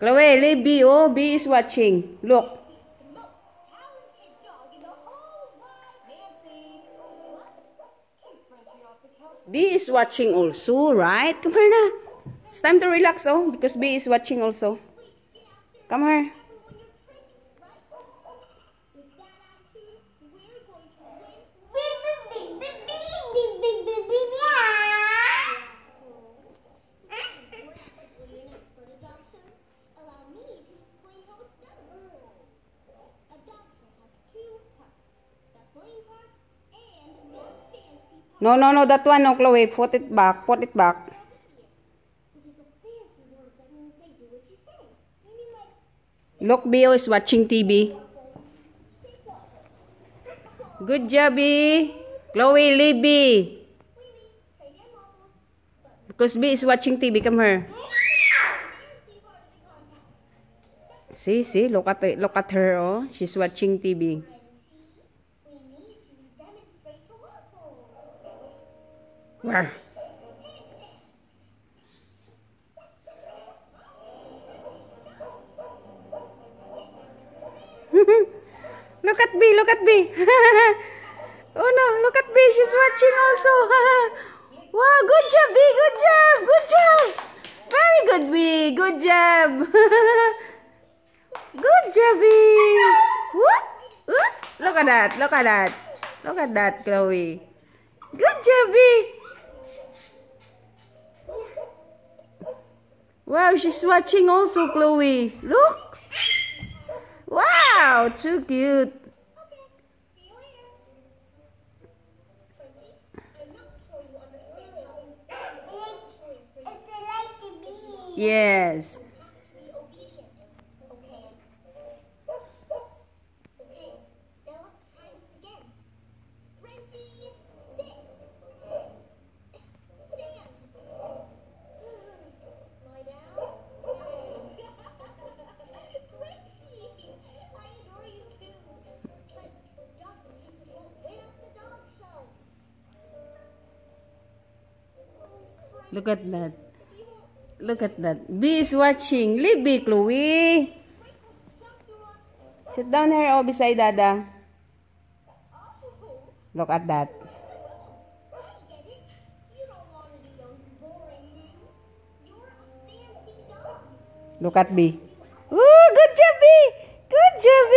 Chloe, leave B. Oh, B is watching. Look. B is watching also, right? Come here na. It's time to relax, oh, because B is watching also. Come here. No, no, no, that one, no, Chloe. Put it back. Put it back. Look, B is watching TV. Good job, B. Chloe, leave B. Because B is watching TV. Come here. See, see, look at. Look at her, oh. She's watching TV. Where? look at B, look at B. oh no, look at B. She's watching also. wow, good job, B. Good job. Good job. Very good, B. Good job. good job, B. What? Look at that. Look at that. Look at that, Chloe. Good job, B. Wow, she's watching also, Chloe. Look. Wow, too cute. See Look at that. Look at that. B is watching. Leave B, Chloe. Sit down here, oh, beside Dada. Look at that. Look at B. Ooh, good job, B. Good job, B.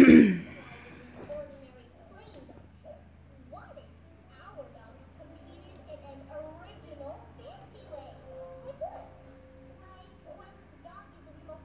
mm